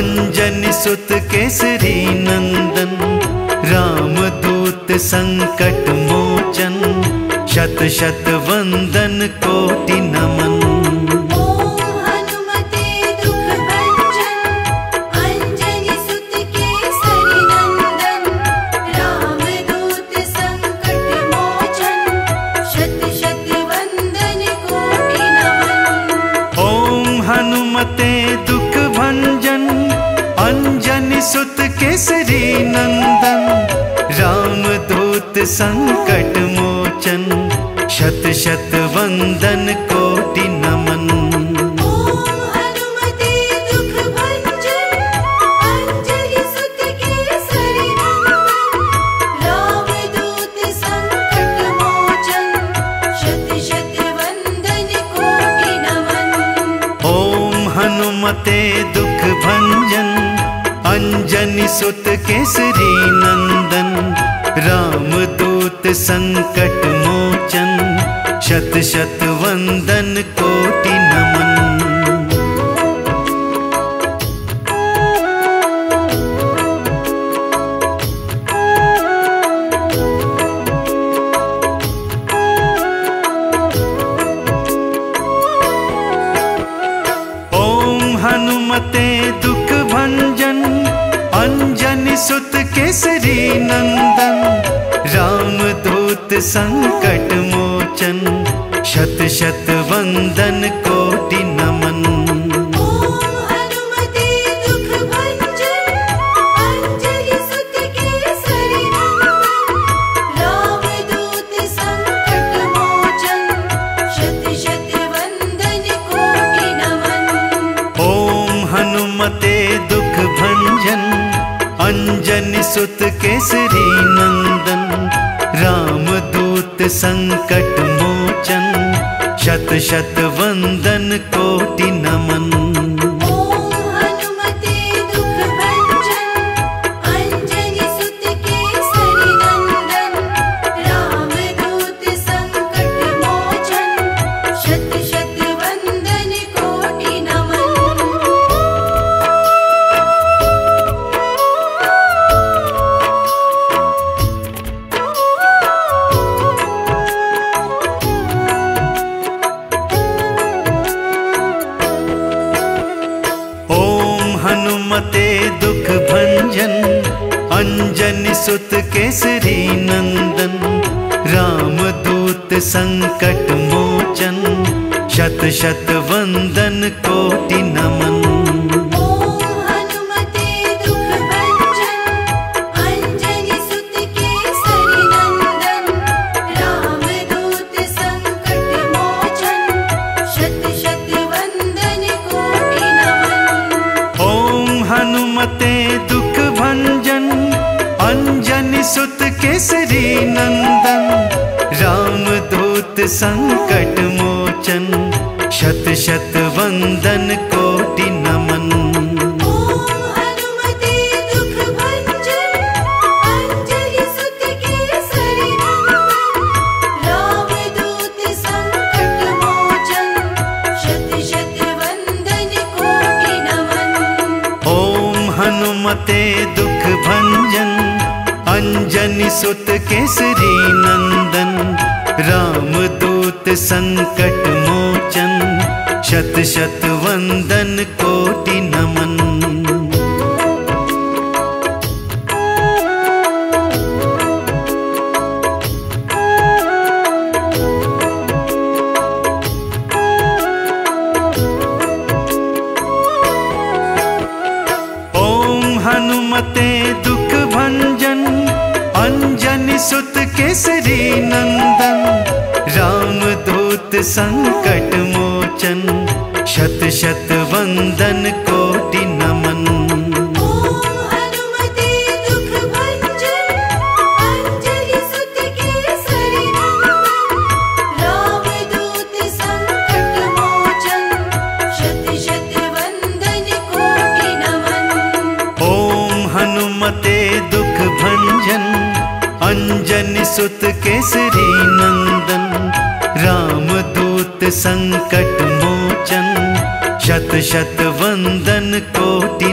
अंजन सुत केसरी नंदन रामदूत संकट मोचन शत शत वंदन कोटि संकट मोचन शत शत वंदन शत शत वंदन कोटि नमन। ओम हनुमते दुख भंजन, अंजन सुत केसरी नंदन राम दूत संकट शत शत वंदन कोटि नमन। अंजन सुत केसरी नंदन रामदूत संकट शत शत वंदन कोटि संकट मोचन शत शत संकट मोचन शत शत वंदन कोटि सुत केसरी नंदन रामदूत संकट मोचन शत शत वंदन कोटि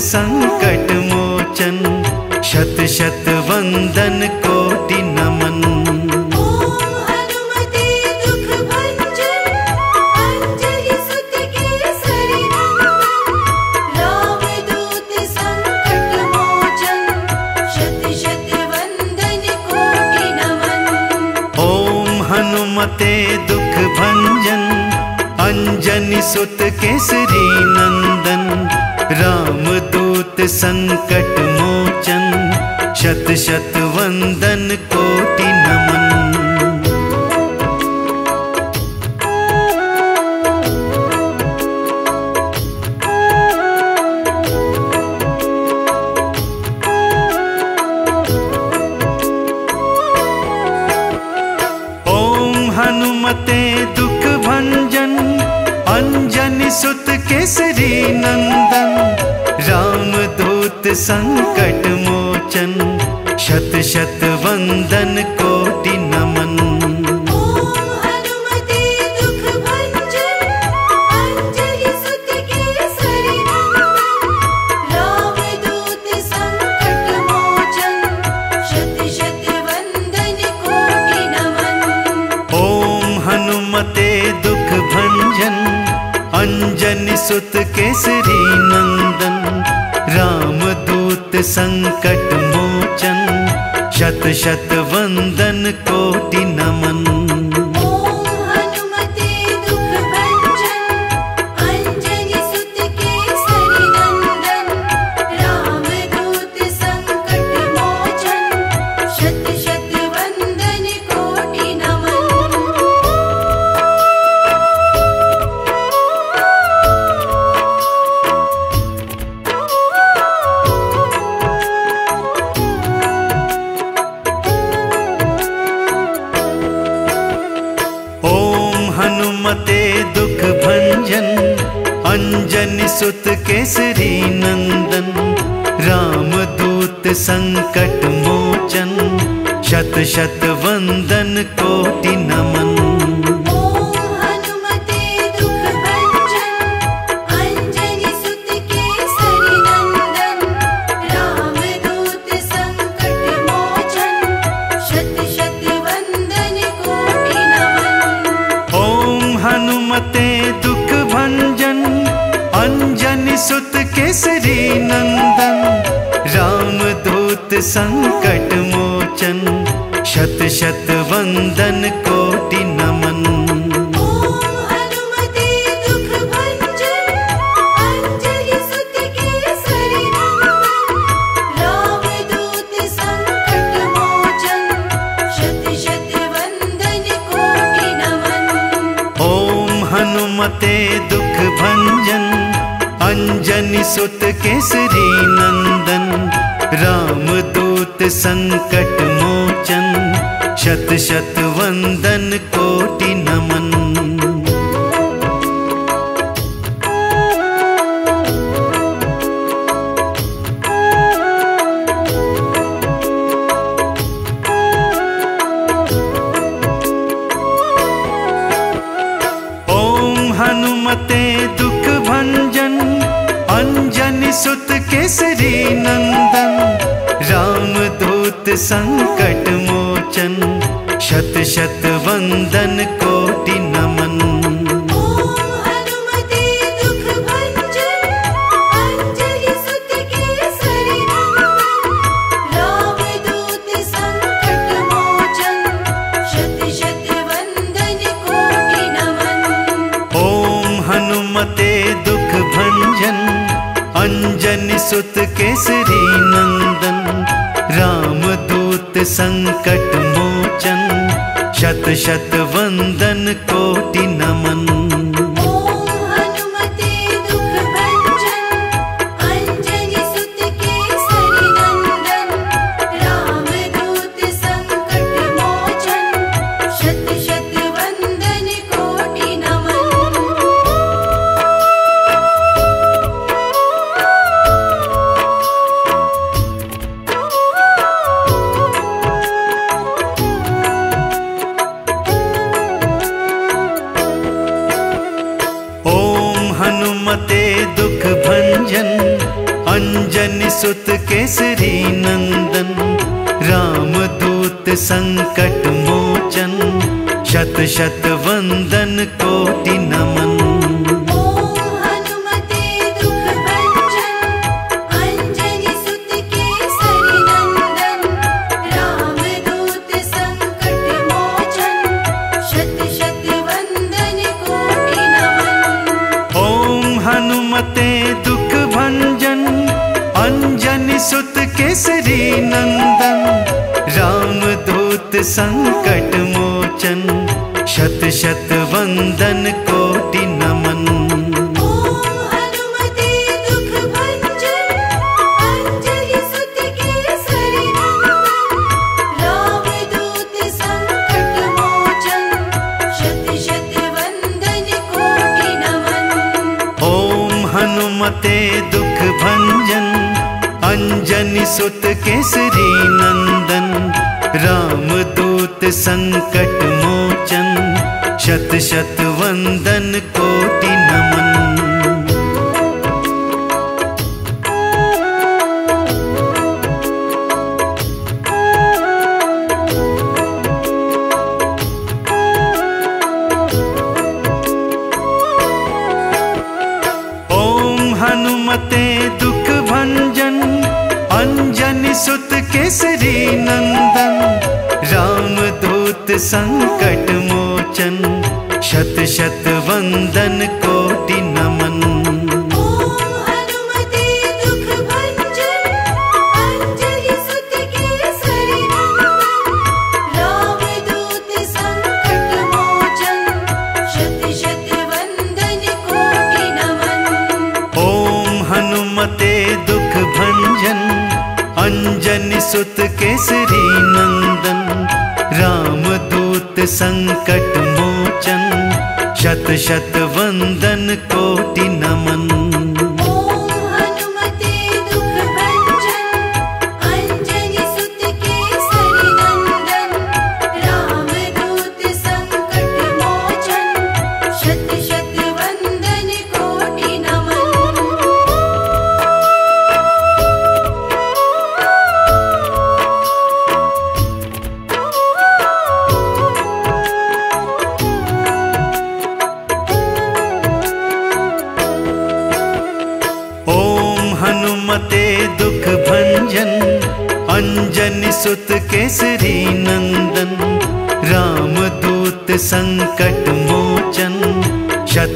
संकट मोचन शत शत वंदन को संकट मोचन, शत शत वंदन कोटि नमन। ओम हनुमते दुख भंजन, अंजन सुत केसरी नंदन। संकट मोचन शत शत वंदन को शत शत वंदन कोटि मते दुख भंजन, अंजन सुत केसरी नंदन, राम दूत संकट मोचन, शत शत वंदन कोटि नमन। संकट मोचन शत शत शत शत वंदन कोटि नमन। ओम हनुमते दुख भंजन, अंजन सुत केसरी नंदन, राम दूत संकट मो शत शत वंदन को शत yaşattı. संकट मोचन शत शत संकट मोचन शत शत वंदन कोटि नमन।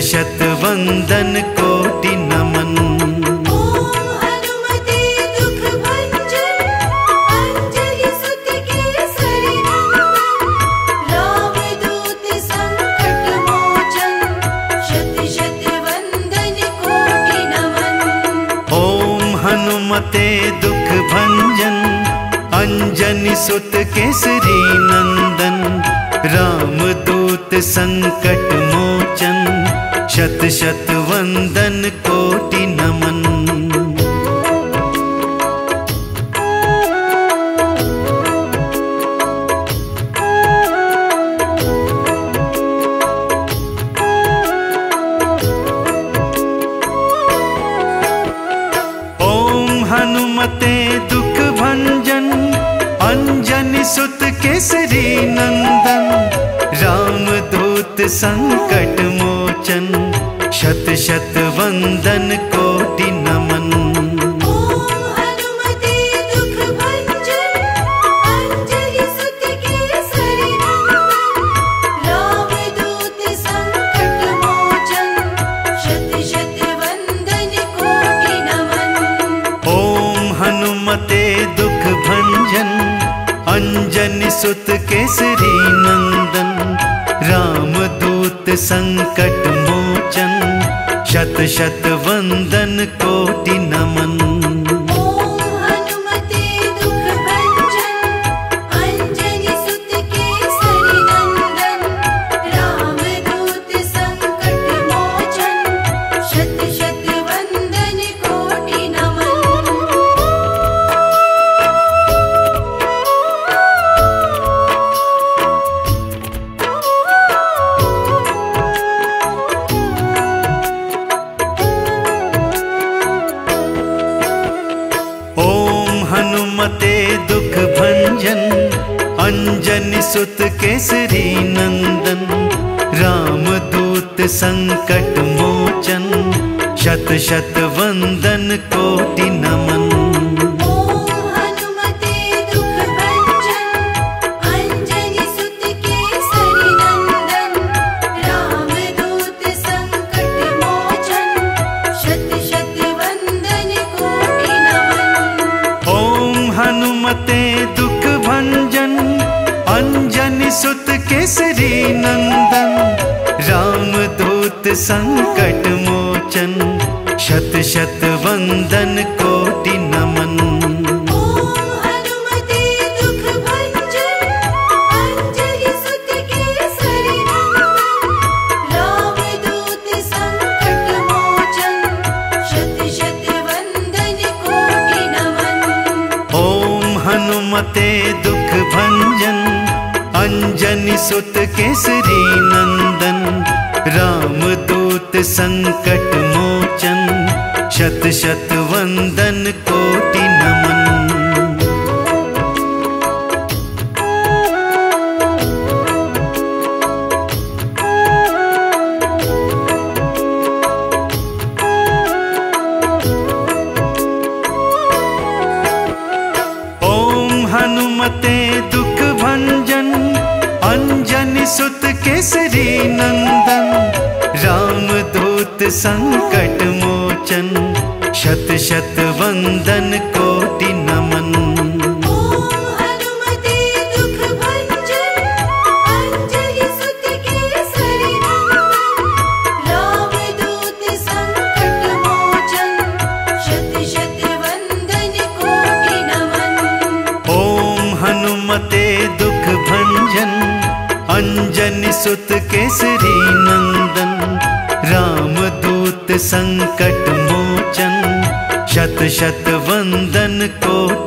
शत वंदन कोटि नमन। हनुमते दुख भंजन अंजनी सुत केसरी नंदन। रामदूत संकट शत शत वंदन कोटि नमन। ओम हनुमते दुख भंजन, अंजन सुत केसरी नंदन, राम दूत संकट मोचन। शत शत वंदन कोटि नमन। सुत केसरी नंदन। रामदूत संकट शत शत वंदन को दे दुख भंजन, अंजन, सुत, केसरी, नंदन, राम, दूत, संकट, मोचन, शत शत, वंदन, कोटि शत वंदन को शत शत वंदन कोटि नमन। ओम हनुमते दुख भंजन, अंजन सुत केसरी नंदन, राम दूत संकट मो शत शत वंदन शत वंदन को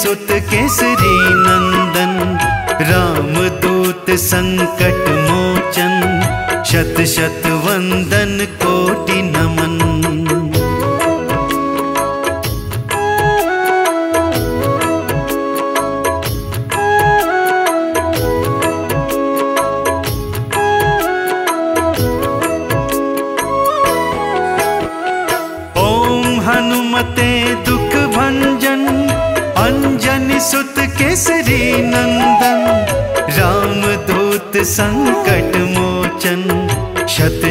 सुत केसरी नंदन रामदूत संकट मोचन शत शत वंदन कोटि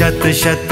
शत शत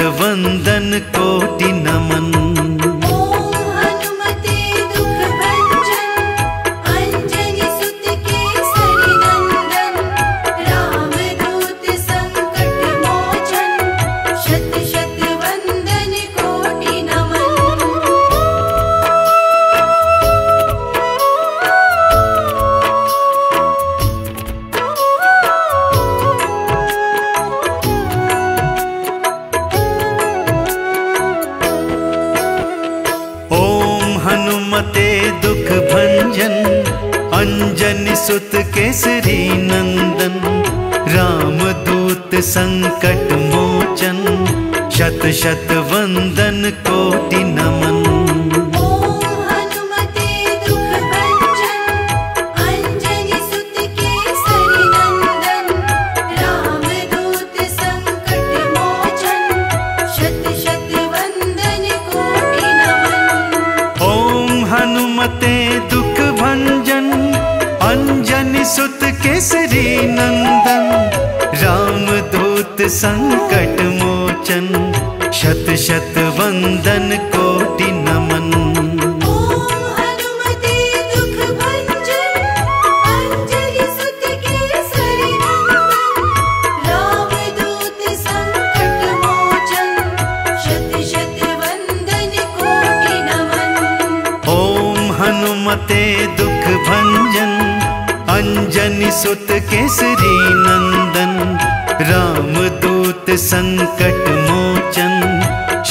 संकट मोचन शत शत वंदन को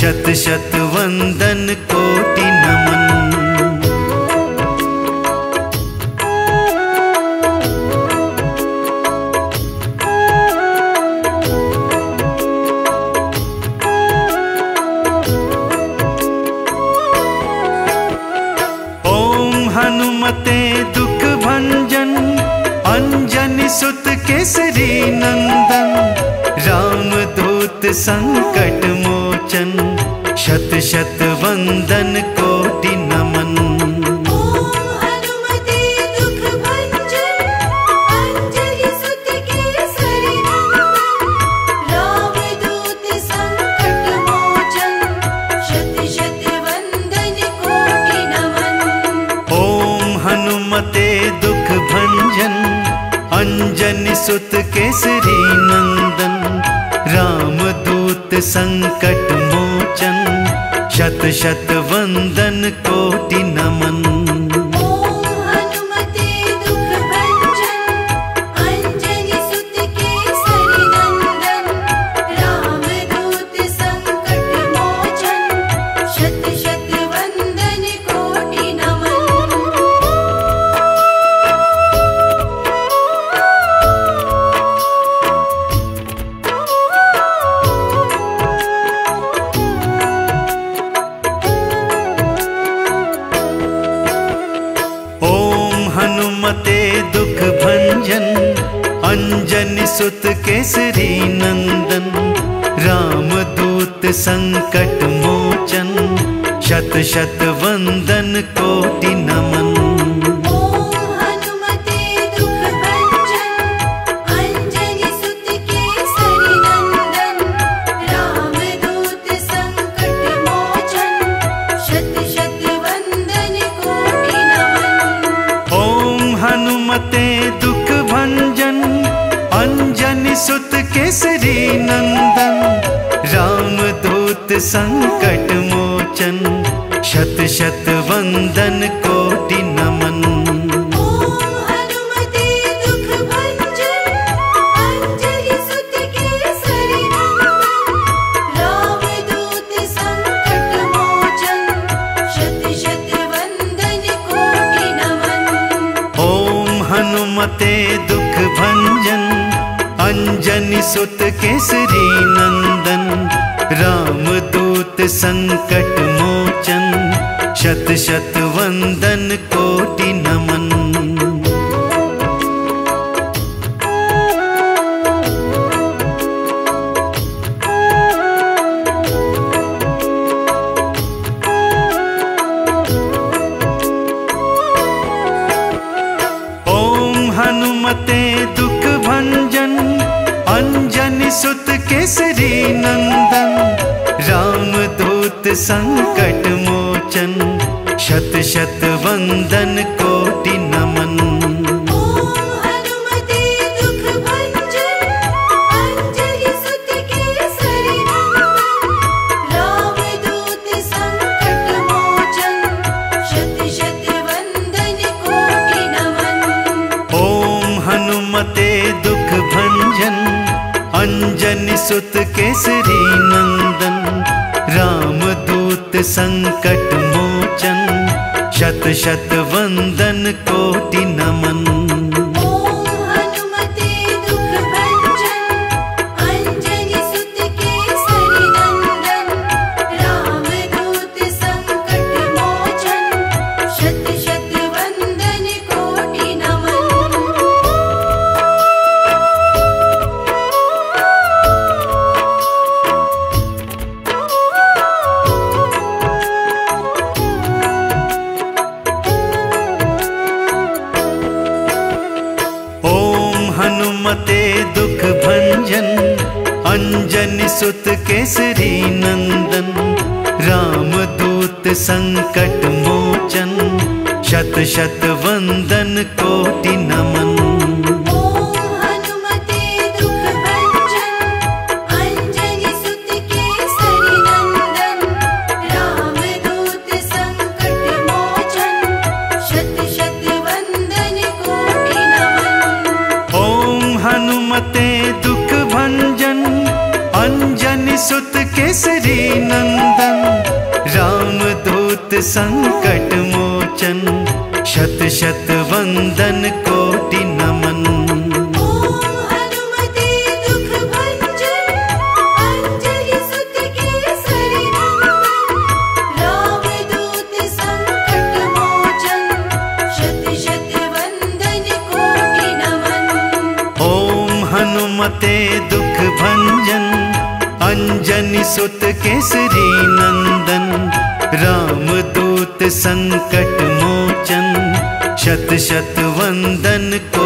शत शत वंदन कोटि नमन। ओम हनुमते दुख भंजन, अंजन सुत केसरी नंदन, राम दूत संकट शत शत वंदन कोटि नमन। अंजन सुत केसरी नंदन। रामदूत संकट शत शत वंदन कोटि दुख भंजन, अंजन सुत केसरी नंदन, राम दूत संकट मोचन, शत शत वंदन कोटि नमन। संकट मोचन शत शत वंदन को विकट मोचन शत शत वंदन कोटि नमन। संकट मोचन शत शत शत सुत केसरी नंदन रामदूत संकट मोचन शत शत वंदन को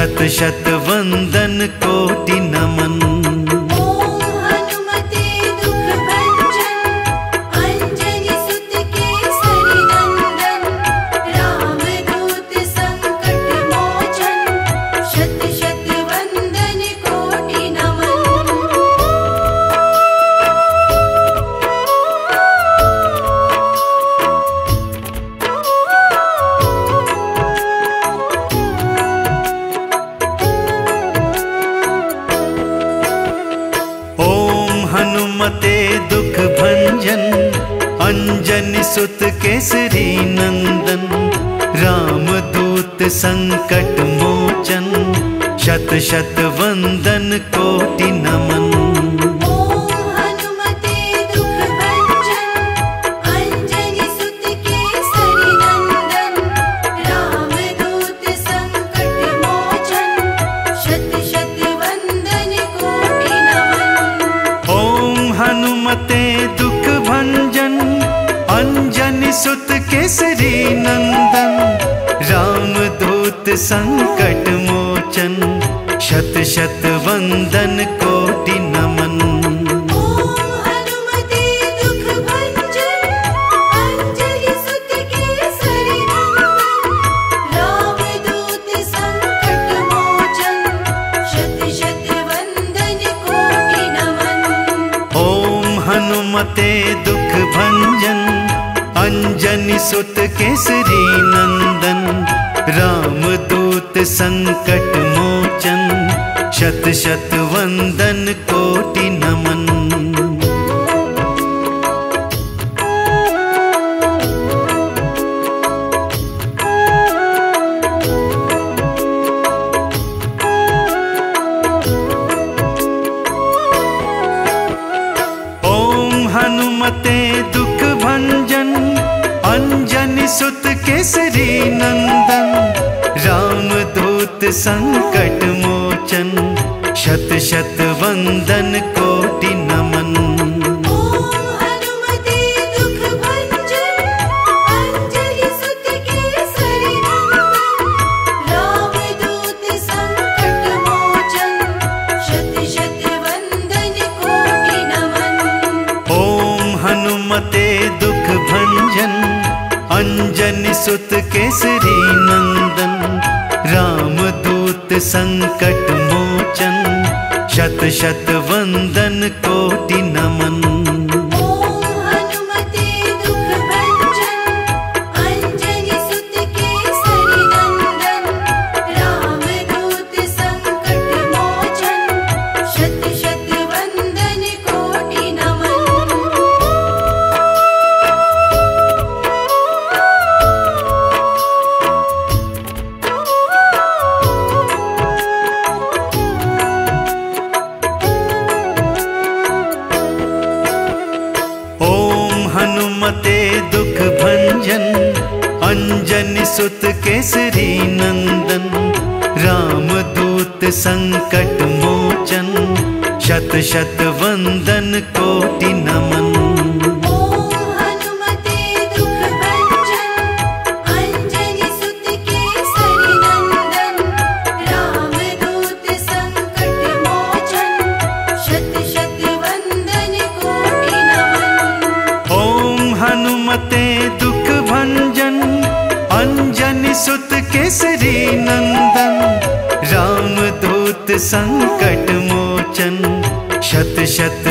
शत शत वंदन कोटि संकट मोचन शत शत वंदन को संकट मोचन शत शत वंदन संकट मोचन शत शत वंदन कोटिना संकट मोचन शत शत वंदन कोटि चंदन सुत केसरी नंदन रामदूत संकट मोचन शत शत वंदन कोटि नमन। संकट मोचन शत शत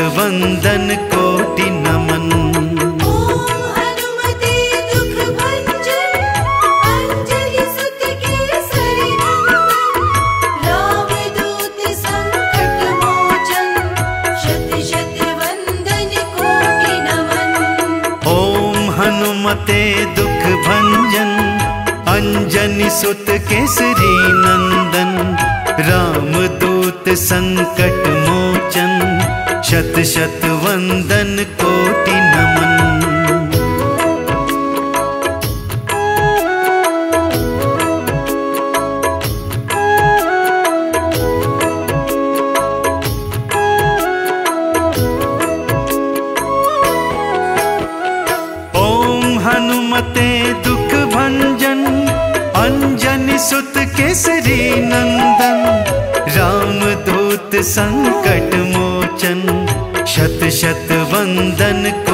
ओम हनुमते दुख भंजन अंजन सुत केसरी नंदन राम दूत संकट मोचन शत शत चंदन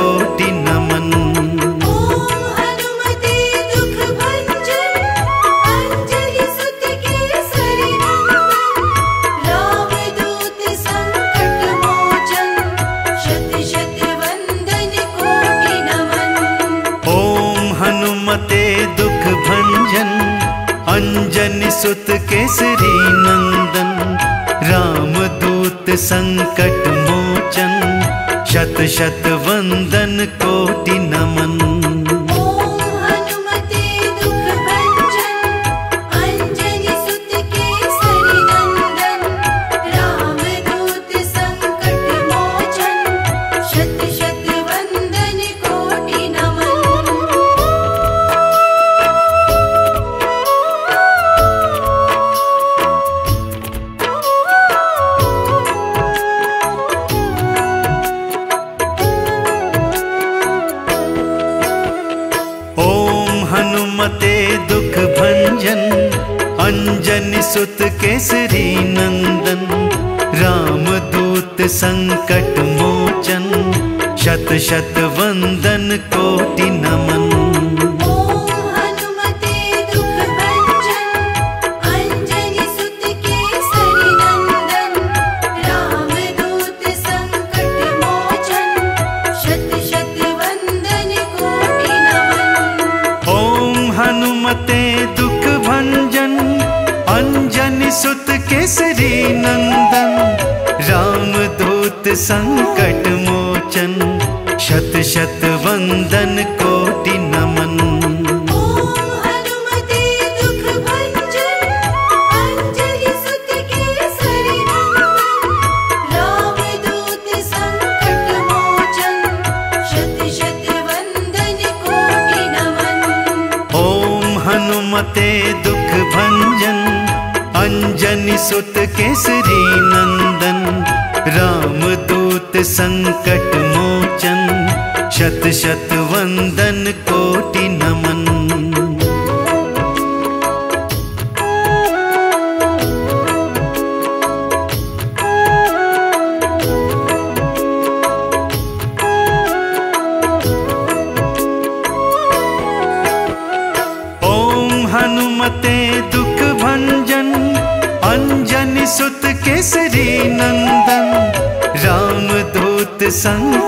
संकट मोचन शत शत सुत केसरी नंदन रामदूत संकट मोचन शत शत वंदन को 生。